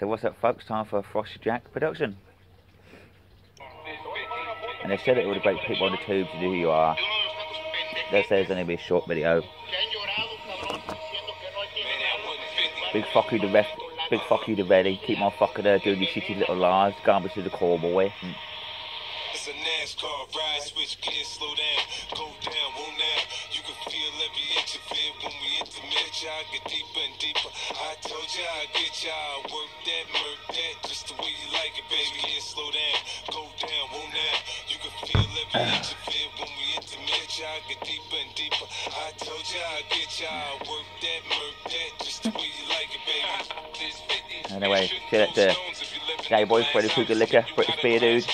So what's up folks, time for Frosty Jack production. And they said it would great people on the tube to do who you are. They said it's only be a short video. Big fuck you to rest big fuck you to ready. Keep my fucking uh, doing your shitty little lies, garbage to the core boy. It's a NASCAR ride, switch gears, slow down, go down, won't now. Hit the y'all get deeper and deeper. I told you I'd get y'all, work that, murk that, just the way you like it, baby. Yeah, slow down, go down, won't now. You can feel every ah. inch of it when we hit the mid, y'all get deeper and deeper. I told you I'd get y'all, work that, murk that, just the way you like it, baby. Anyway, see that to Gay Boy, Freddy Krueger Liquor, British Beer Dude.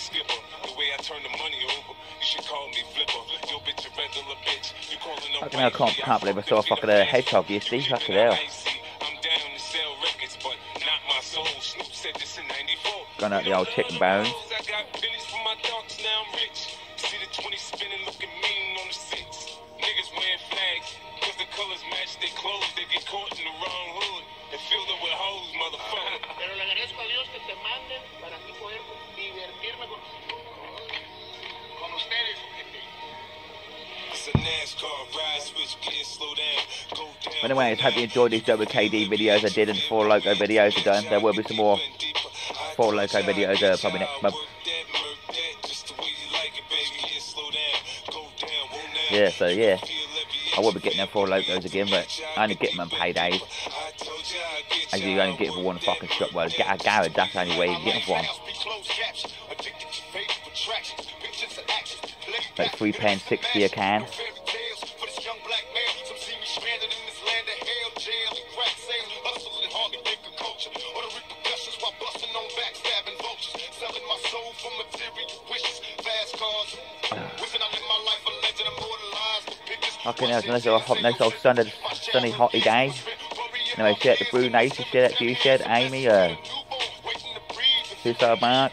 Skipper. The way I turn the money over, you should call me flipper. Your bitch a regular bitch. You calling up Fucking hell, can't, can't believe I saw a fucking uh, hedgehog yesterday. Fucking hell. Gone out the old chicken bones. Niggas Anyway, I hope you enjoyed these WKD videos I did and Four Loko videos I done. There will be some more Four Loko videos uh, probably next month. Yeah, so yeah. I will be getting them Four Lokos again, but I only get them on paydays. As you only get for one fucking shot. Well, get a garage, that's the only way you can get for one. Like three pounds sixty a can. Fucking hell, it's a nice, nice old sunny, sunny, hotty day. Anyway, shout to Brew Nation, shout out to you, shout out Amy, uh, our Mark.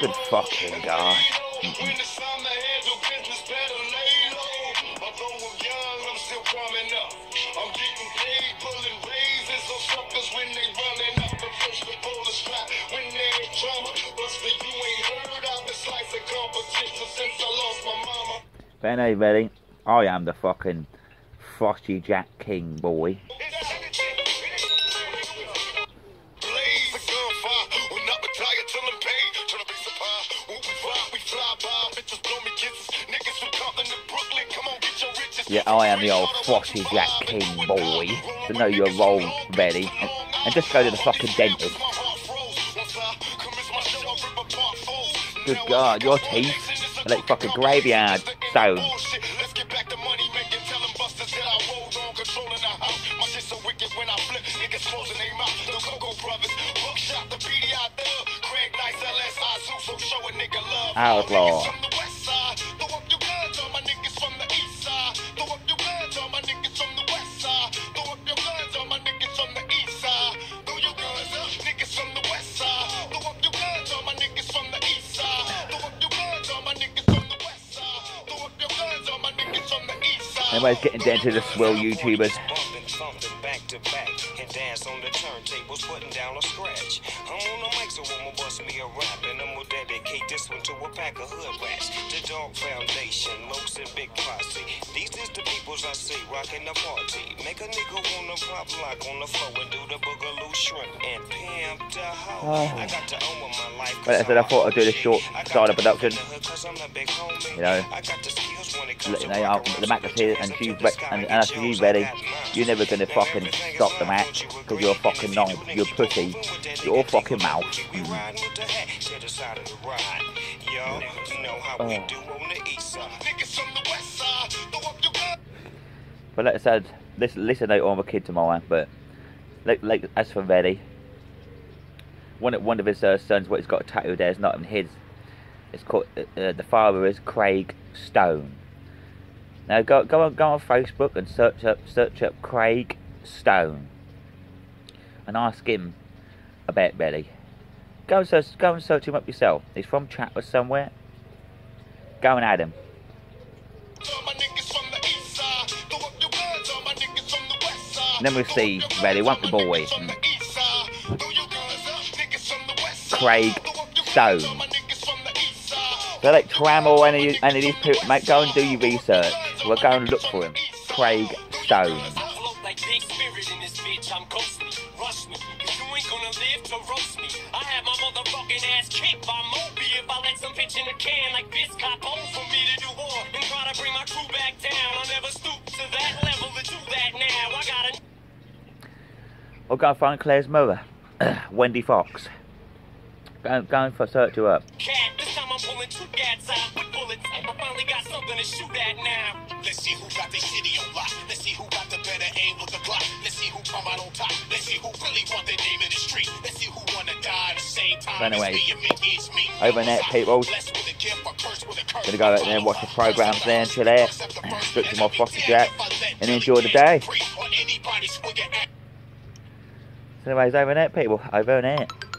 Good fucking god. But anyway? I am the fucking Frosty Jack King boy. Yeah, I am the old Frosty Jack King boy. So know your role, ready. And, and just go to the fucking dentist. Good God, your teeth are like fucking graveyard stones. Outlaw. Anyways, getting down to the swell YouTubers. The Dog Foundation, Los and Big Posse. These is the peoples I see rocking the party. Make a nigga wanna pop lock on the floor and do the boogaloo shrimp and pimp the hoe. Oh. I got to own with my life. But I said I thought I'd do this short style of production. You know, you know the Mac is here and she's re- and, and after you ready, you're never gonna fucking stop the match because you're a fucking knob, you're pussy, you're fucking mouth. Mm-hmm. Oh. But like I said, listen, listen out all my kid tomorrow. But like, like as for Reddy, one of one of his uh, sons, what he's got a tattoo there is not in his. It's called uh, uh, the father is Craig Stone. Now go go on go on Facebook and search up search up Craig Stone, and ask him about Reddy. Go and search go and search him up yourself. He's from Chatsworth somewhere. Go and add him. Then we'll see Ready, want the boy. Craig Stone. So like Tram or any, any of these people, mate, go and do your research. We'll go and look for him. Craig Stone. in a can like this cop for Go find Claire's mother, Wendy Fox. Go, go and search her up. Cat, this time I'm pulling two cats out with bullets. I finally got something to shoot at now. Let's see who got their city on lock. Let's see who got the better aim with the Glock. Let's see who come out on top. Let's see who really want their name in the street. Let's see who wanna die at the same time. Anyway, over there, people. Gonna go out there and watch the programs there and chill out. Strip some more Frosty Jack and enjoy the day. So anyways, over there, people. Over there.